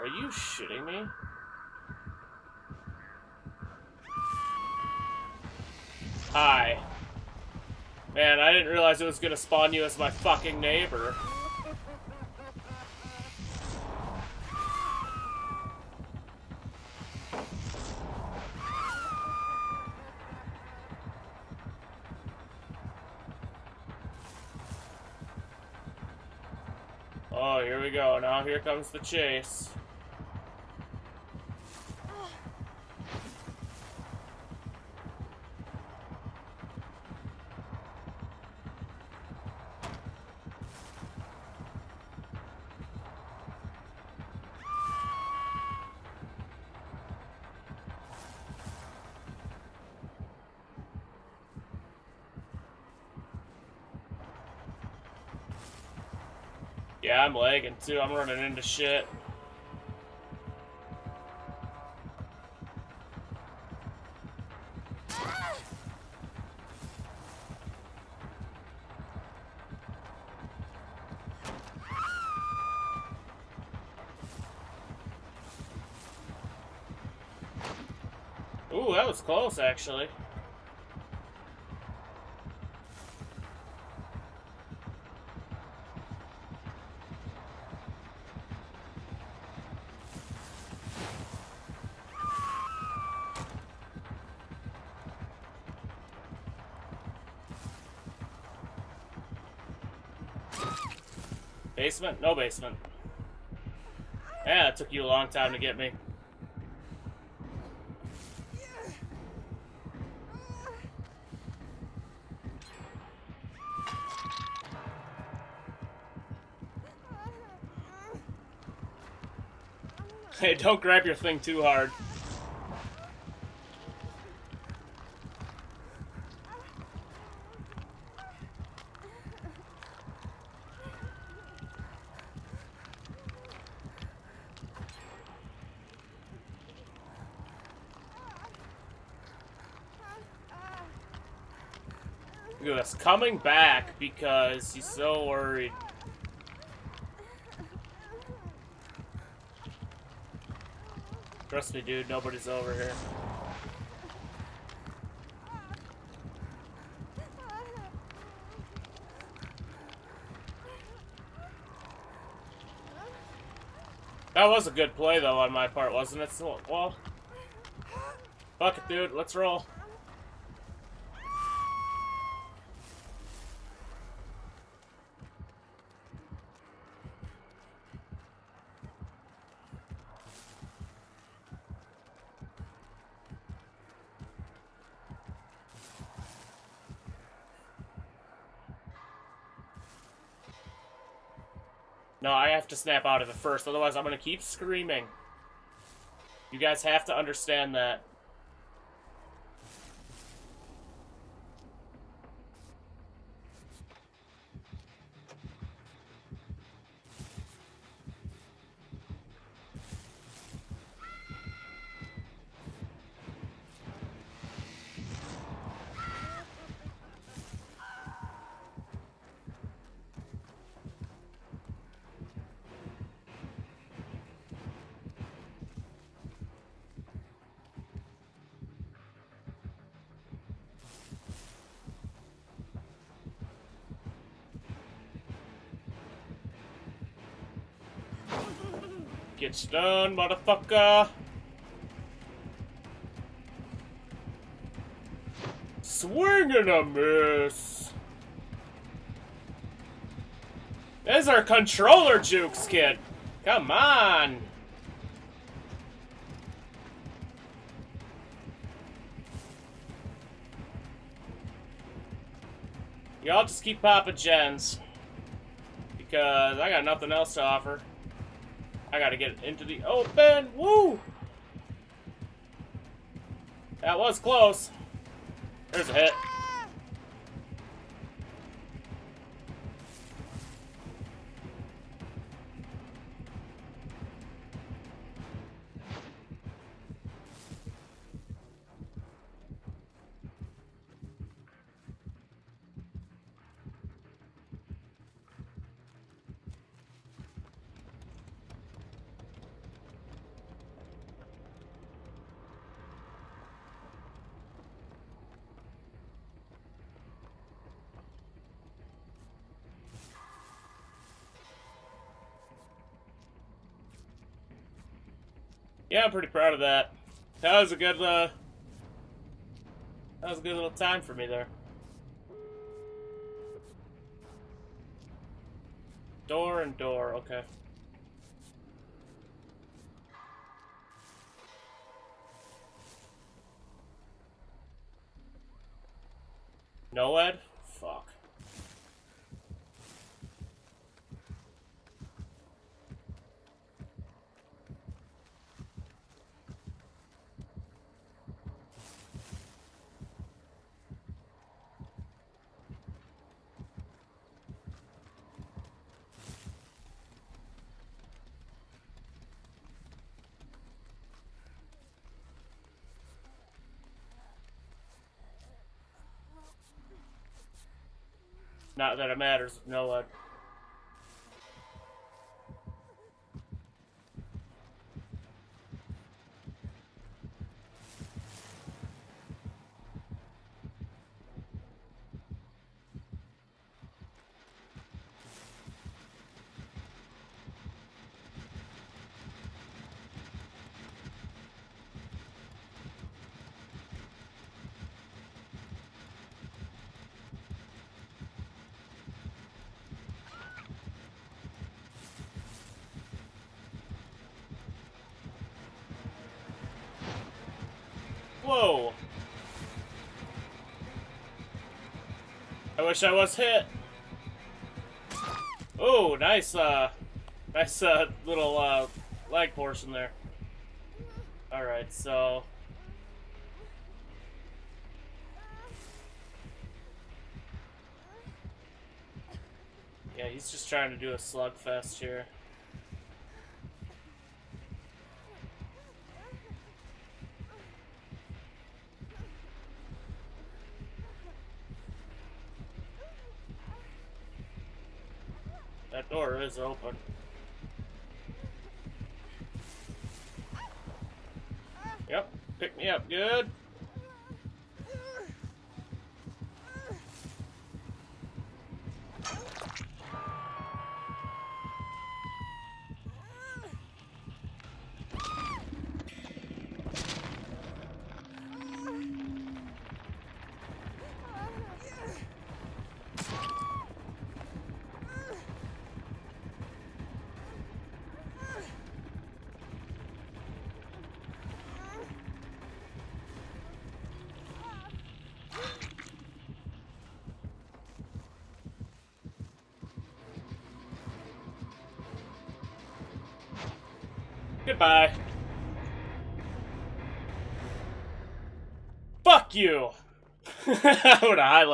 Are you shitting me? Hi. Man, I didn't realize it was gonna spawn you as my fucking neighbor. Oh, here we go. Now here comes the chase. Yeah, I'm lagging too. I'm running into shit. Ooh, that was close actually. Basement? No basement. Yeah, it took you a long time to get me. Hey, don't grab your thing too hard. This, coming back because he's so worried. Trust me, dude, nobody's over here. That was a good play, though, on my part, wasn't it? Well, fuck it, dude. Let's roll. No, I have to snap out of it first, otherwise I'm gonna keep screaming. You guys have to understand that. Get stunned, motherfucker! Swing and a miss! There's our controller jukes, kid! Come on! Y'all just keep popping gens. Because I got nothing else to offer. I gotta get into the open. Woo! That was close. There's a hit. Yeah, I'm pretty proud of that. That was a good, uh, that was a good little time for me there. Door and door, okay. No, Ed? Fuck. Not that it matters, no. Whoa! I wish I was hit. Oh, nice, uh, nice, uh, little, uh, leg portion there. Alright, so... Yeah, he's just trying to do a slugfest here. That door is open. Yep, pick me up, good. Goodbye. Fuck you! I would have.